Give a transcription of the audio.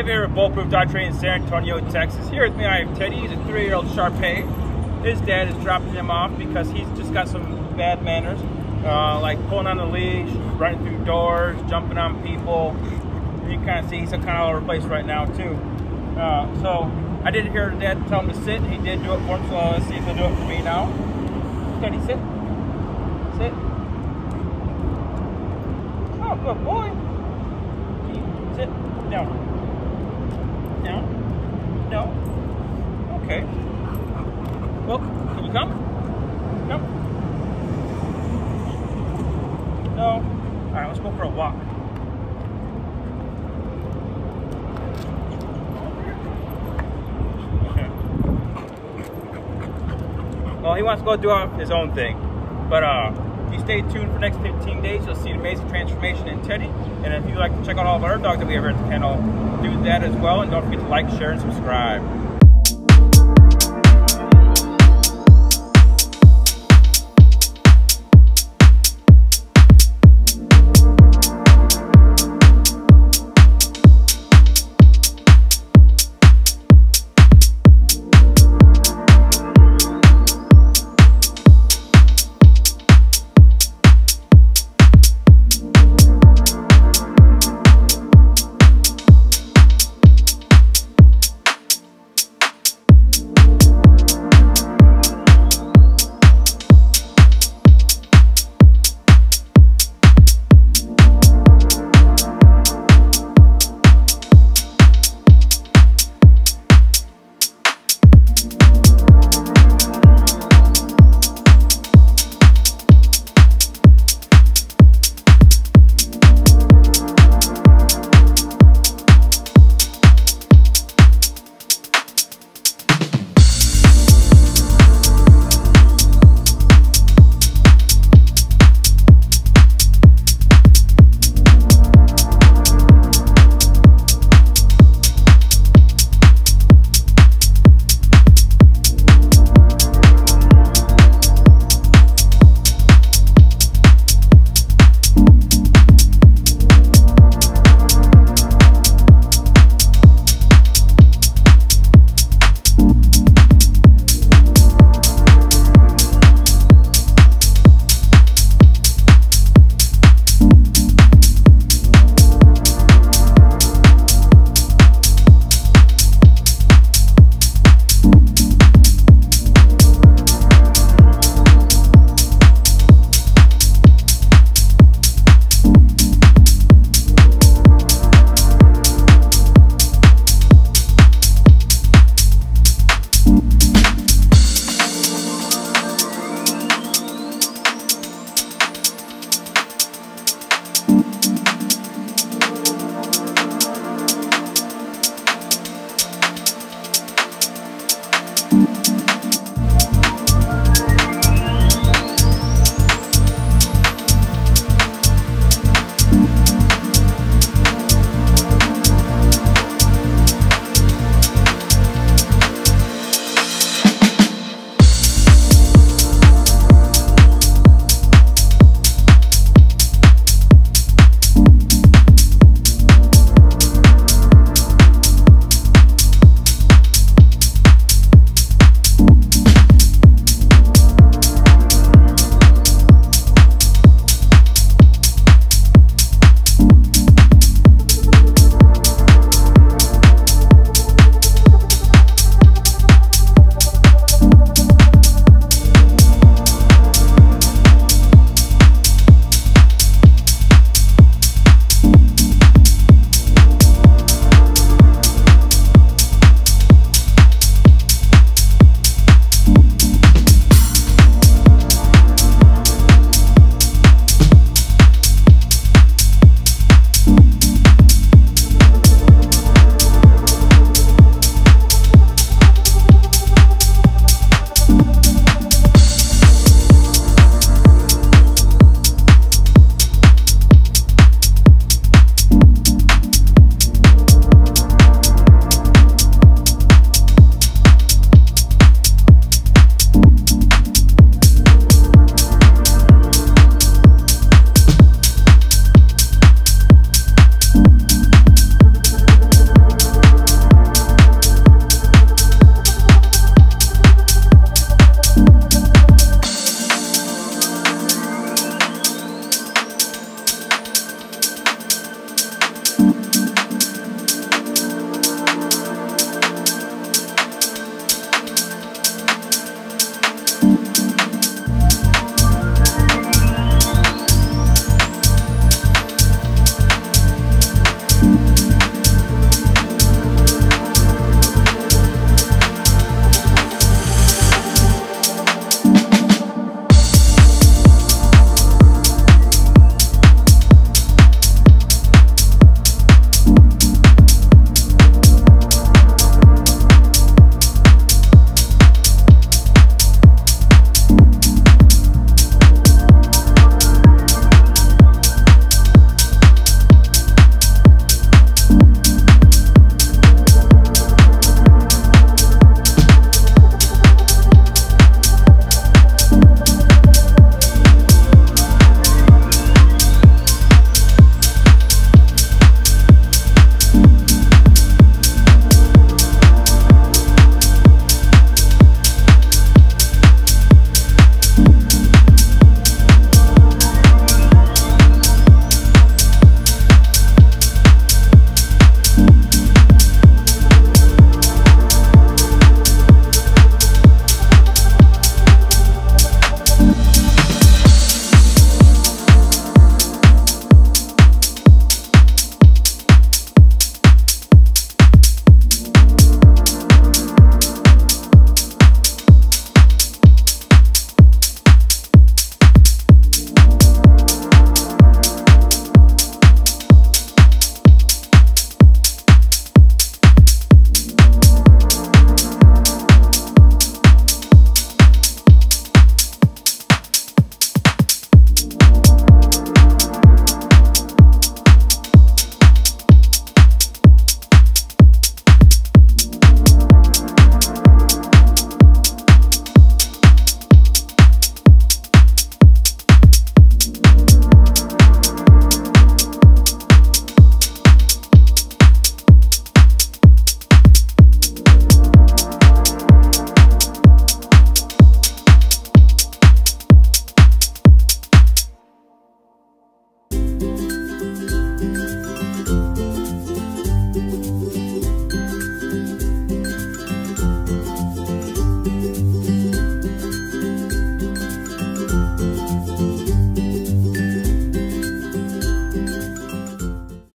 Dave here at Bulletproof Dog Training in San Antonio, Texas. Here with me, I have Teddy. He's a three-year-old Shar Pei. His dad is dropping him off because he's just got some bad manners, uh, like pulling on the leash, running through doors, jumping on people. You can kind of see he's a kind of all over the place right now too. Uh, so I did hear the dad tell him to sit. He did do it for him, so let's see if he'll do it for me now. Teddy, sit. Sit. Oh, good boy. Sit down. No? No? Okay. Well, can you come? Come. No? Alright, let's go for a walk. Okay. Well, he wants to go do his own thing. But, uh, if you stay tuned for the next 15 days, you'll see an amazing transformation in Teddy. And if you'd like to check out all of our dogs that we have here at the kennel, do that as well. And don't forget to like, share, and subscribe.